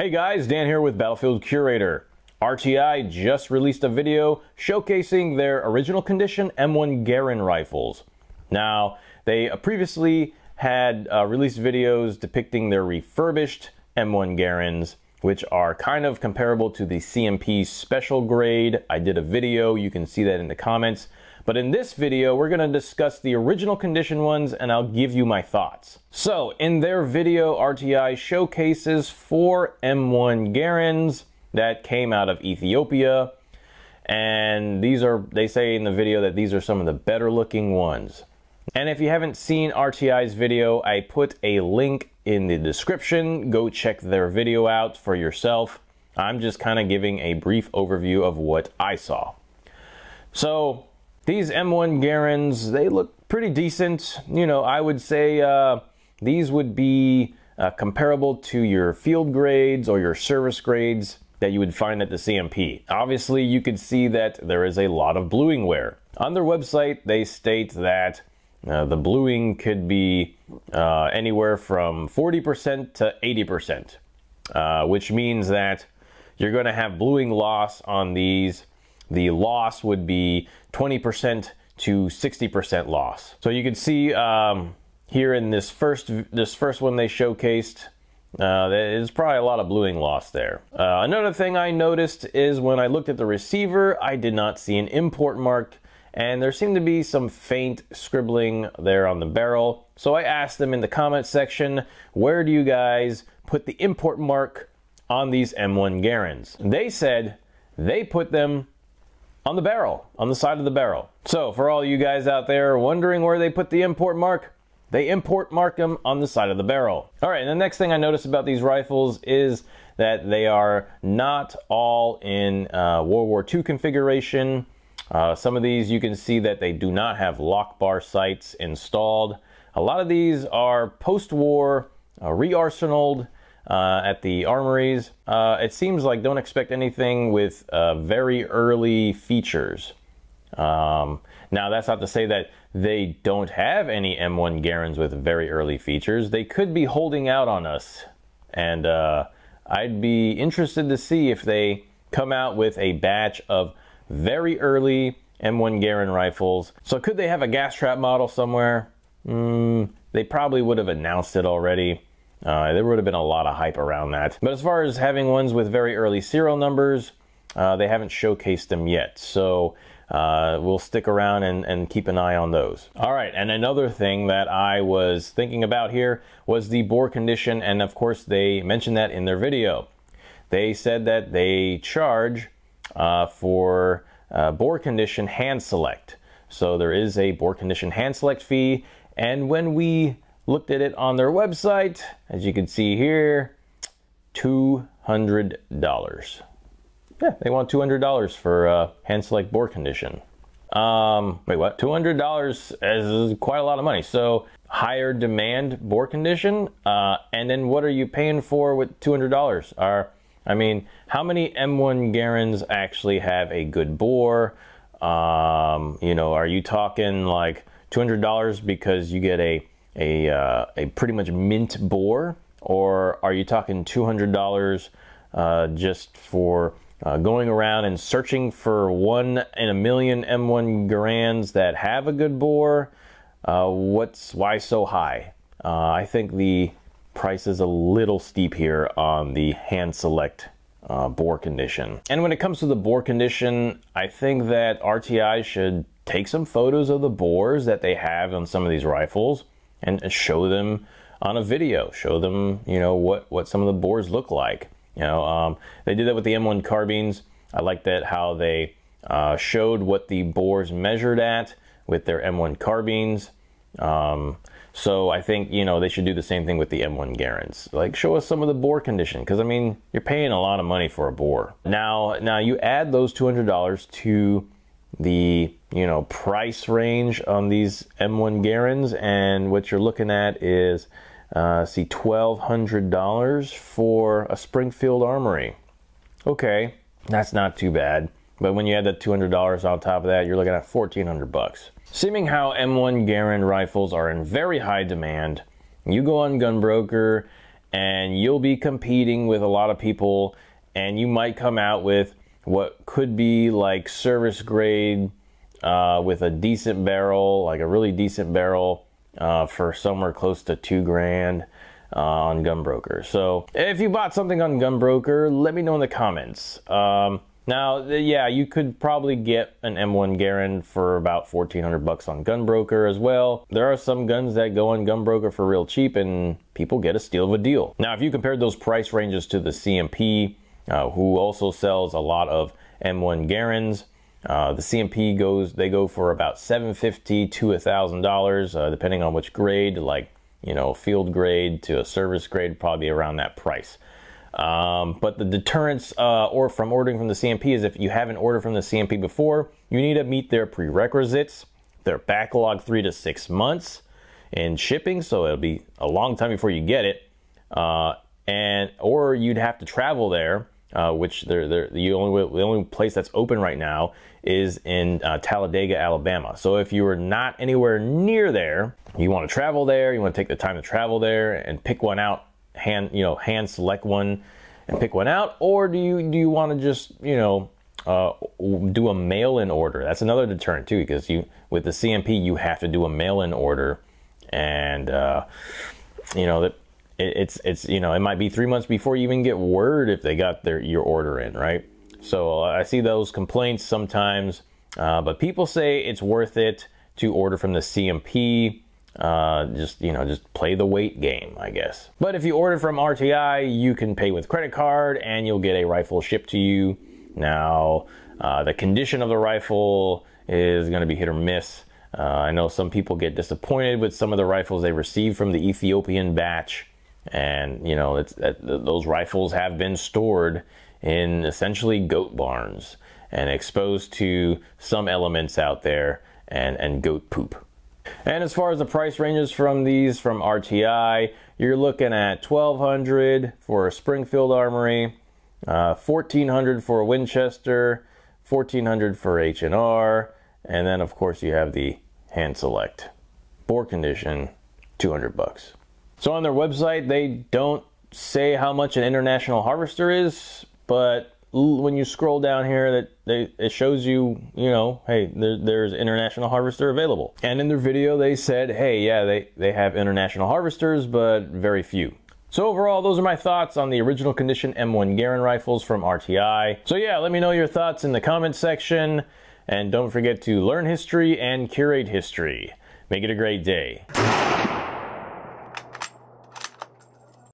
Hey guys, Dan here with Battlefield Curator. RTI just released a video showcasing their original condition M1 Garand rifles. Now, they previously had uh, released videos depicting their refurbished M1 Garands, which are kind of comparable to the CMP special grade. I did a video, you can see that in the comments. But in this video, we're gonna discuss the original condition ones and I'll give you my thoughts. So in their video, RTI showcases four M1 Garands that came out of Ethiopia. And these are, they say in the video that these are some of the better looking ones. And if you haven't seen RTI's video, I put a link in the description. Go check their video out for yourself. I'm just kind of giving a brief overview of what I saw. So these M1 Garands, they look pretty decent. You know, I would say uh, these would be uh, comparable to your field grades or your service grades that you would find at the CMP. Obviously, you could see that there is a lot of bluing wear. On their website, they state that uh, the bluing could be uh, anywhere from 40% to 80%, uh, which means that you're going to have bluing loss on these. The loss would be 20% to 60% loss. So you can see um, here in this first this first one they showcased, uh, there's probably a lot of bluing loss there. Uh, another thing I noticed is when I looked at the receiver, I did not see an import mark and there seemed to be some faint scribbling there on the barrel. So I asked them in the comment section, where do you guys put the import mark on these M1 Garands? They said they put them on the barrel, on the side of the barrel. So for all you guys out there wondering where they put the import mark, they import mark them on the side of the barrel. All right, and the next thing I noticed about these rifles is that they are not all in uh, World War II configuration. Uh, some of these you can see that they do not have lock bar sights installed. A lot of these are post-war, uh, re-arsenaled uh, at the armories. Uh, it seems like don't expect anything with uh, very early features. Um, now that's not to say that they don't have any M1 Garands with very early features. They could be holding out on us. And uh, I'd be interested to see if they come out with a batch of very early M1 Garand rifles. So could they have a gas trap model somewhere? Mm, they probably would have announced it already. Uh, there would have been a lot of hype around that. But as far as having ones with very early serial numbers, uh, they haven't showcased them yet. So uh, we'll stick around and, and keep an eye on those. All right, and another thing that I was thinking about here was the bore condition, and of course they mentioned that in their video. They said that they charge uh, for uh, bore condition hand select. So there is a bore condition hand select fee, and when we looked at it on their website, as you can see here, $200 yeah, they want $200 for uh, hand select bore condition. Um, wait, what? $200 is quite a lot of money. So higher demand bore condition, uh, and then what are you paying for with $200? Are I mean, how many M1 Garands actually have a good bore? Um, you know, are you talking like $200 because you get a a uh, a pretty much mint bore, or are you talking $200 uh, just for uh, going around and searching for one in a million M1 Garands that have a good bore. Uh, what's why so high? Uh, I think the price is a little steep here on the hand select uh, bore condition. And when it comes to the bore condition, I think that RTI should take some photos of the bores that they have on some of these rifles and show them on a video. Show them, you know, what, what some of the bores look like. You know, um, they did that with the M1 carbines. I like that how they uh, showed what the bores measured at with their M1 carbines. Um, so I think, you know, they should do the same thing with the M1 Garands. Like show us some of the bore condition. Cause I mean, you're paying a lot of money for a bore. Now, now you add those $200 to the, you know, price range on these M1 Garands and what you're looking at is uh, see, $1,200 for a Springfield Armory. Okay, that's not too bad. But when you add that $200 on top of that, you're looking at 1400 bucks. Seeming how M1 Garand rifles are in very high demand, you go on Gunbroker and you'll be competing with a lot of people, and you might come out with what could be like service grade uh, with a decent barrel, like a really decent barrel, uh, for somewhere close to two grand uh, on Gunbroker. So if you bought something on Gunbroker, let me know in the comments. Um, now, yeah, you could probably get an M1 Garand for about 1400 bucks on Gunbroker as well. There are some guns that go on Gunbroker for real cheap and people get a steal of a deal. Now, if you compared those price ranges to the CMP, uh, who also sells a lot of M1 Garands, uh, the CMP goes, they go for about 750 to $1,000, uh, depending on which grade, like, you know, field grade to a service grade, probably around that price. Um, but the deterrence uh, or from ordering from the CMP is if you haven't ordered from the CMP before, you need to meet their prerequisites. Their backlog three to six months in shipping, so it'll be a long time before you get it. And or you'd have to travel there, uh, which they're, they're, the only the only place that's open right now is in uh, Talladega, Alabama. So if you are not anywhere near there, you want to travel there, you want to take the time to travel there and pick one out hand you know hand select one and pick one out, or do you do you want to just you know uh, do a mail-in order? That's another deterrent too, because you with the CMP you have to do a mail-in order, and uh, you know that it, it's it's you know it might be three months before you even get word if they got their your order in, right? So uh, I see those complaints sometimes, uh, but people say it's worth it to order from the CMP uh, just you know just play the wait game i guess. But if you order from rti you can pay with credit card and you'll get a rifle shipped to you. Now uh, the condition of the rifle is going to be hit or miss. Uh, i know some people get disappointed with some of the rifles they receive from the ethiopian batch and you know those rifles have been stored in essentially goat barns and exposed to some elements out there and, and goat poop and as far as the price ranges from these from RTI, you're looking at 1200 for a Springfield Armory, uh, 1400 for a Winchester, 1400 for H&R, and then of course you have the hand select. Bore condition, 200 bucks. So on their website, they don't say how much an international harvester is, but when you scroll down here that they, it shows you you know hey there, there's international harvester available and in their video they said hey yeah they they have international harvesters but very few so overall, those are my thoughts on the original condition M1 Garand rifles from RTI. So yeah, let me know your thoughts in the comments section. And don't forget to learn history and curate history. Make it a great day.